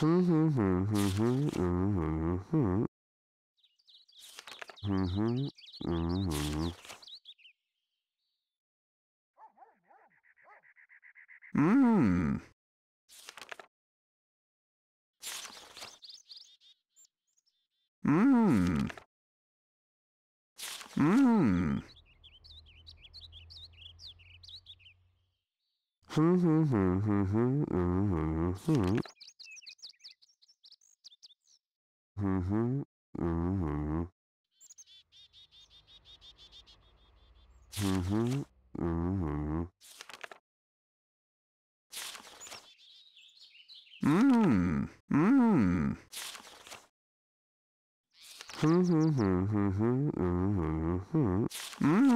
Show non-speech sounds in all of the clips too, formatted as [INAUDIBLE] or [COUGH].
Mm-hmm. mm-hmm, mm-hmm, mm-hmm Mmm. Mmm. Mmm. Mmm.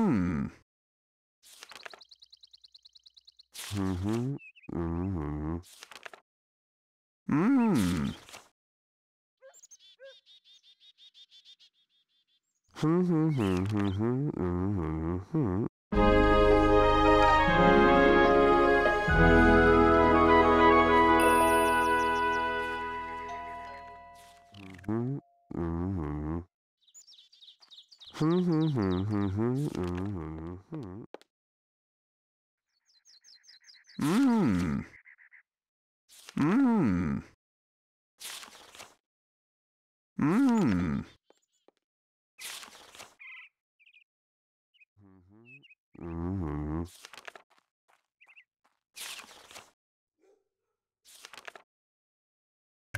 Mmm. Hmm hmm hmm hmm hmm hmm hmm Mmm.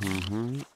Mm-hmm.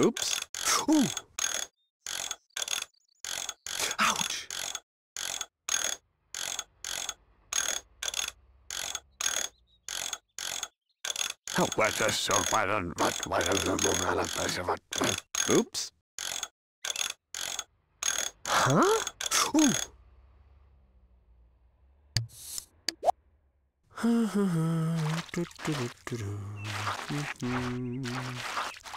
Oops. Ooh. Ouch. Oops. Huh? Ooh. Hmm. [LAUGHS]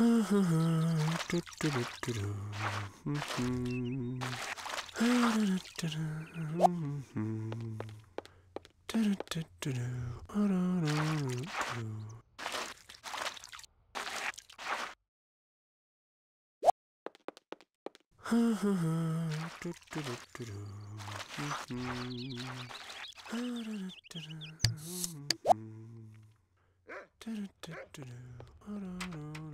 Ha ha ha, do do do do, hmm hmm, ha da da da da, hmm hmm, da da da da, da da da.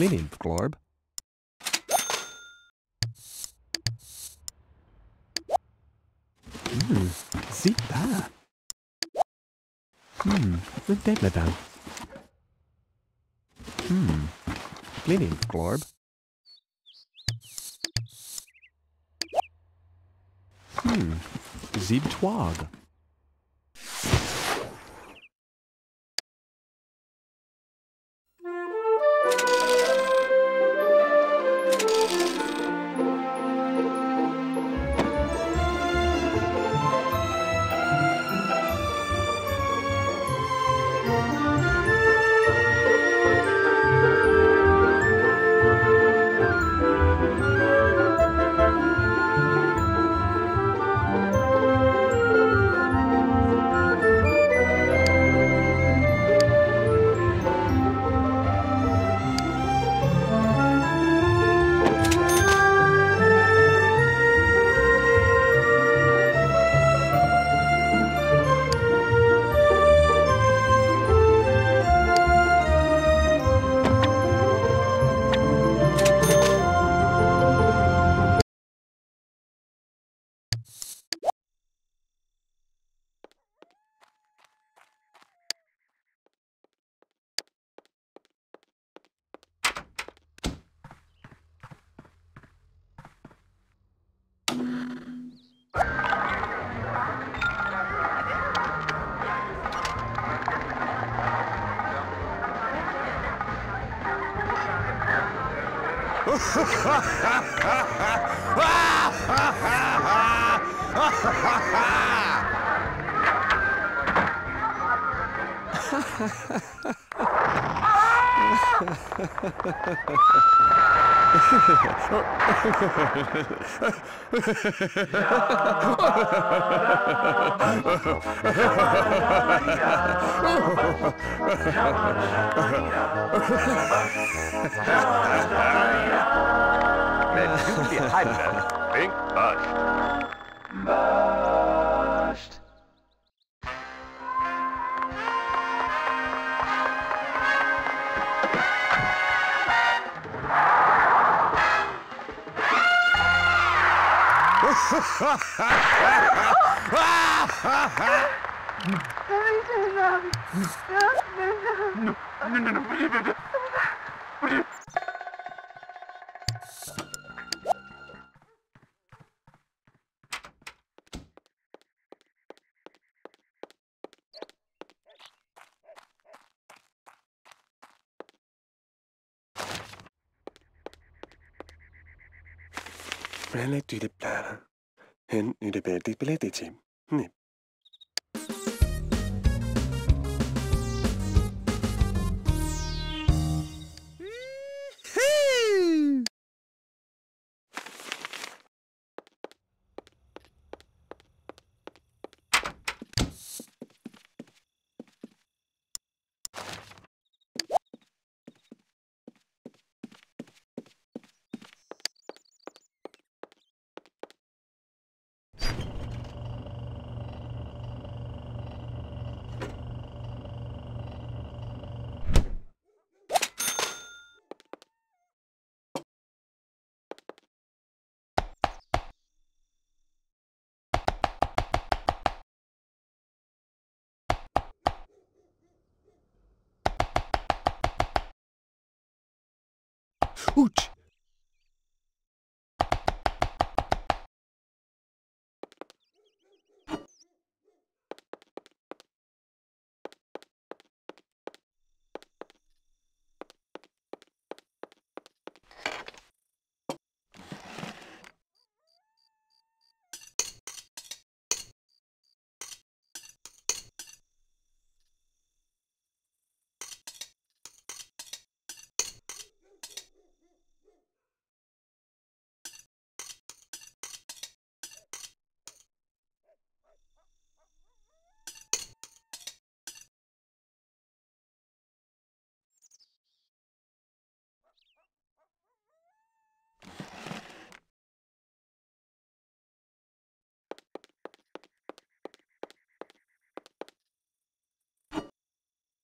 Cleaning, Glorb. Hmm. See that? Hmm. The dead. Hmm. Cleaning, Glorb. Hmm. Ha ha ha ha. Heidelberg, Pink Bust. Bust. Rele tu de plana. Piperdi Pletici. Nip. Ouch!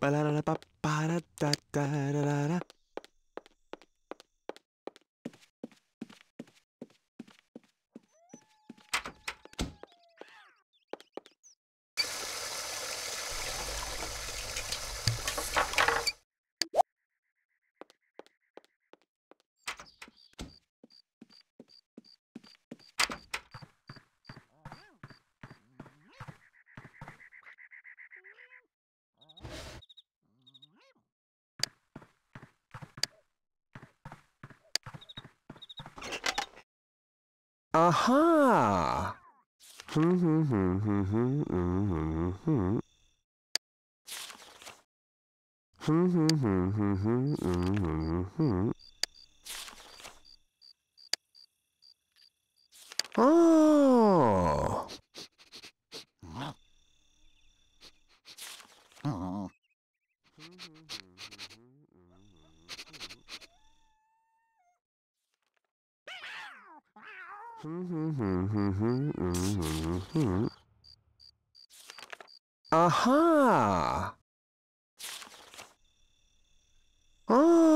Ba-la-la-la-ba-ba-da-da-da-da-da-da. Mm-hmm, mm-hmm, mm-hmm, Aha! Oh!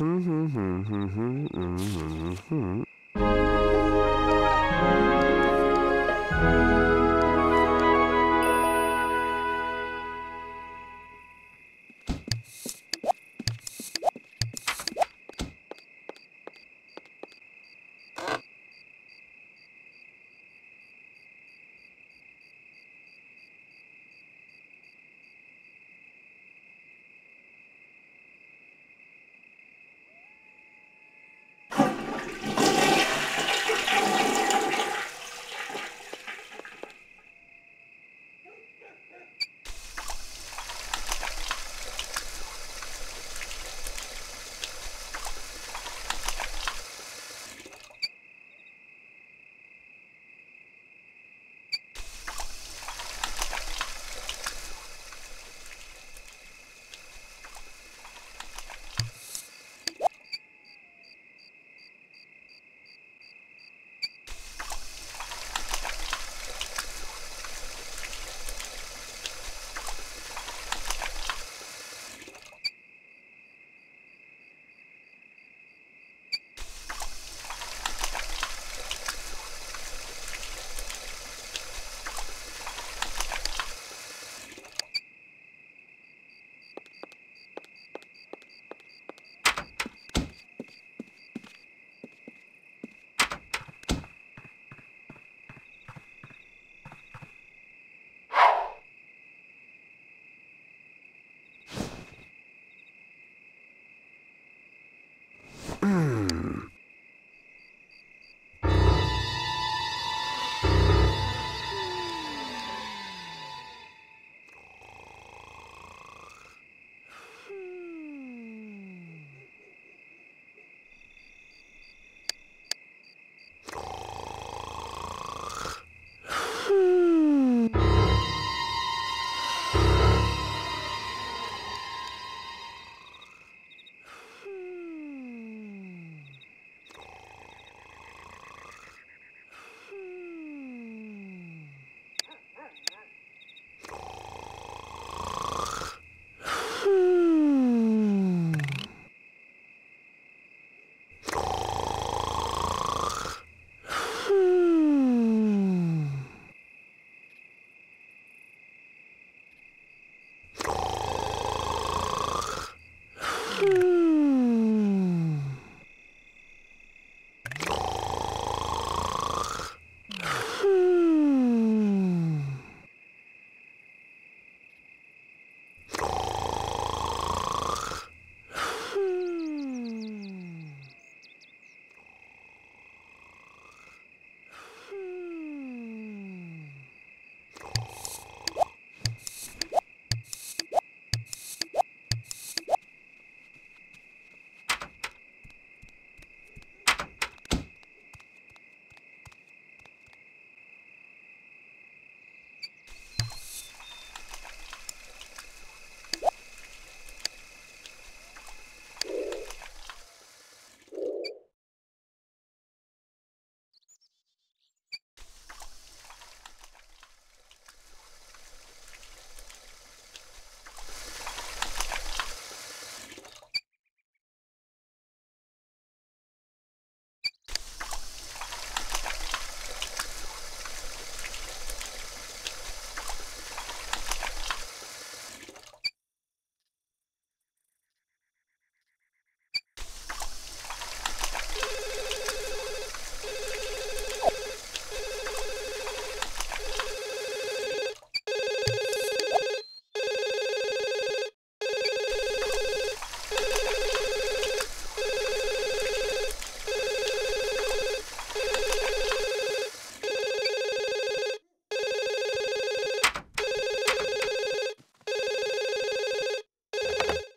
Mm-hmm. mm-hmm, mm-hmm, mm-hmm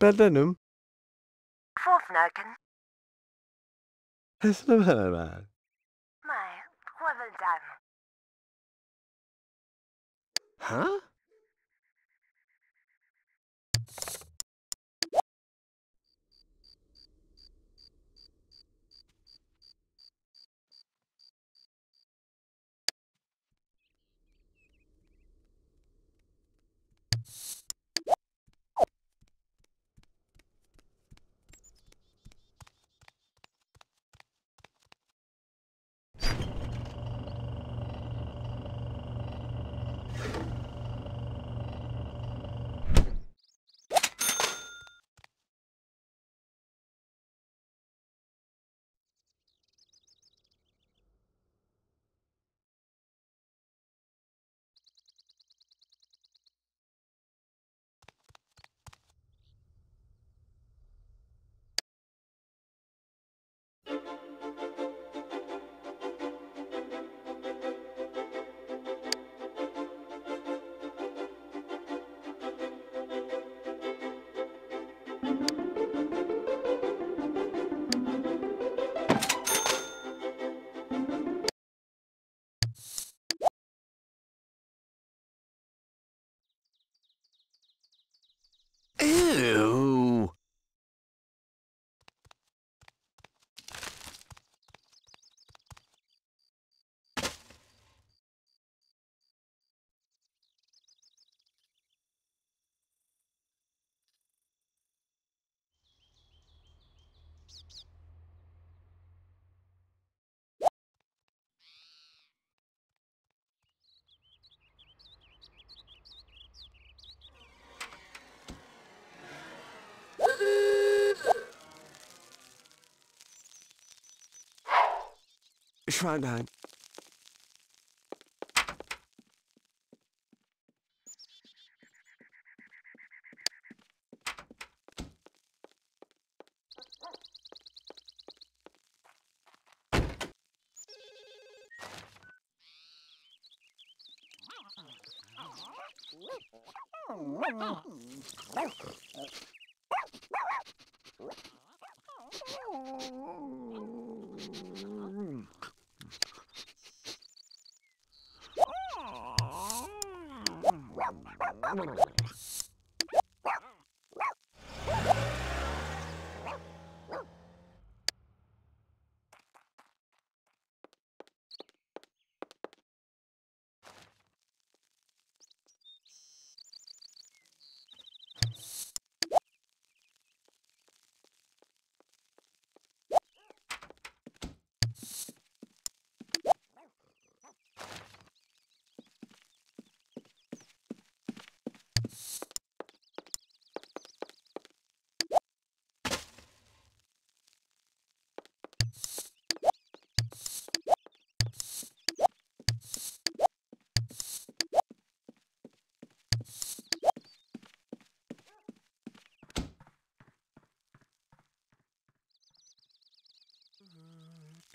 Bedenum. Fofnaken. Hesnabara. My, Huh? Ew. Schwein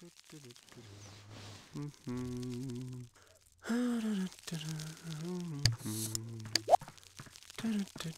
ルッテルッテルッテルッテ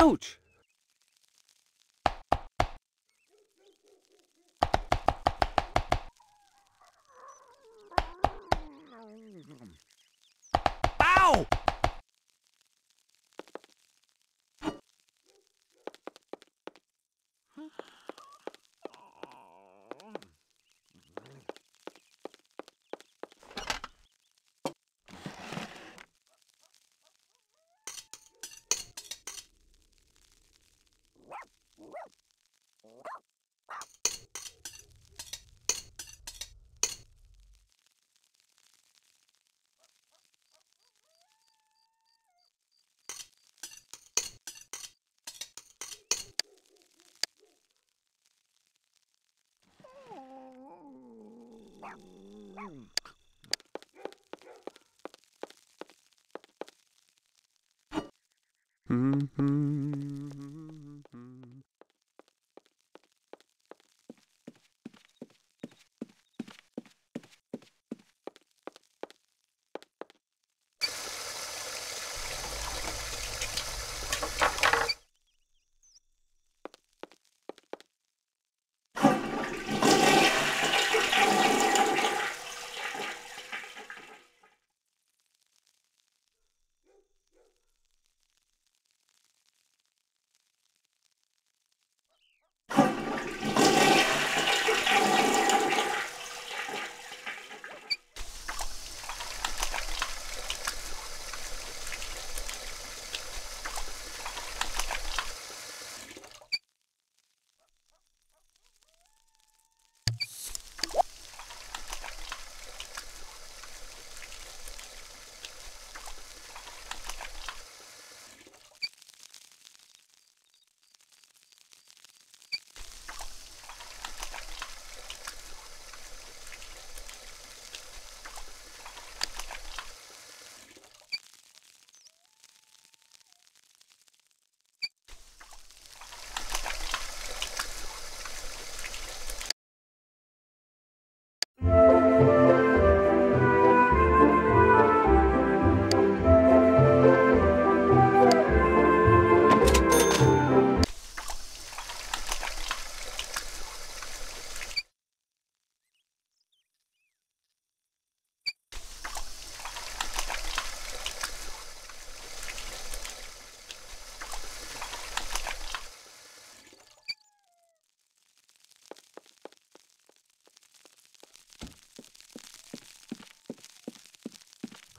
Ouch! Attends,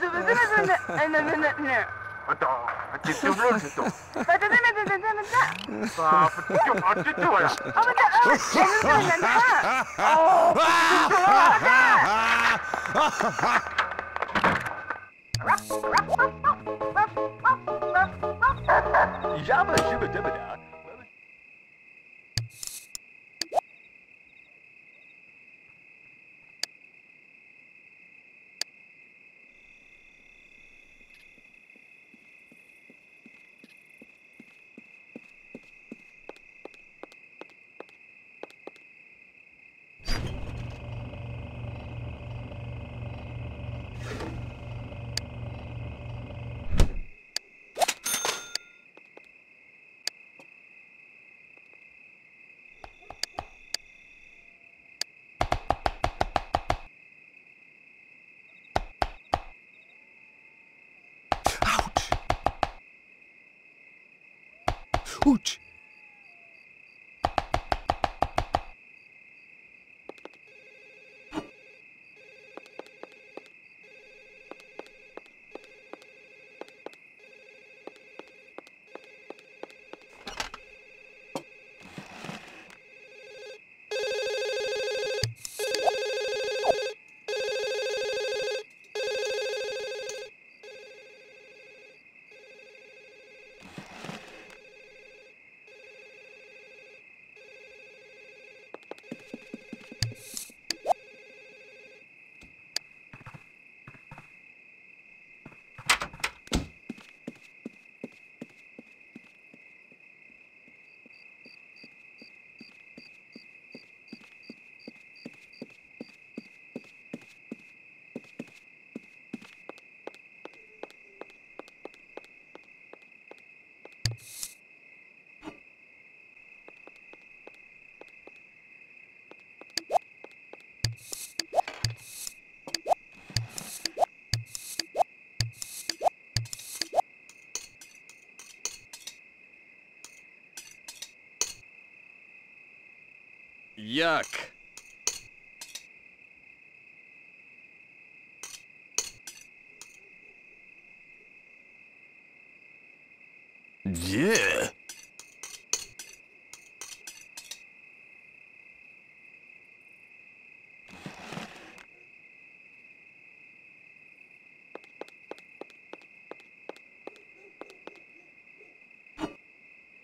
زبل زبل زبل أنا من هنا Attends, t'es tout bleu, c'est tout. Oh, Ouch! Yuck. Yeah.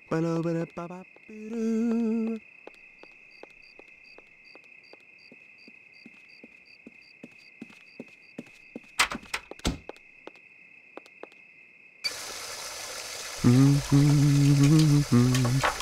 Ba-da-ba-da-ba-ba-ba-doo. Mm-hmm.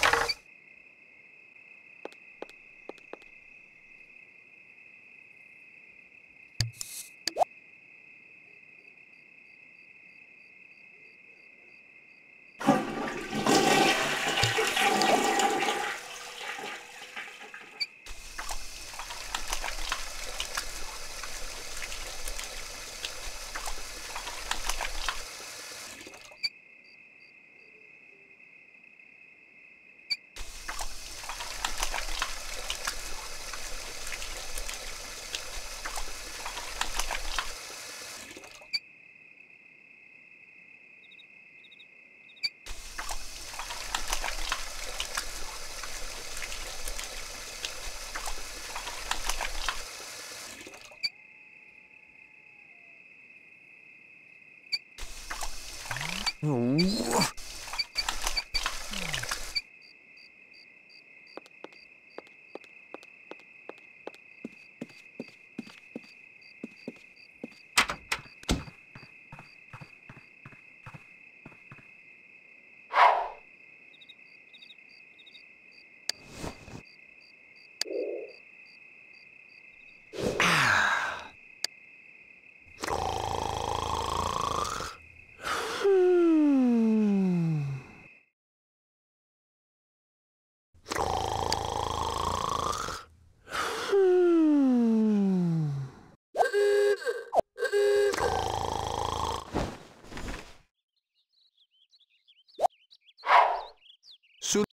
Oh.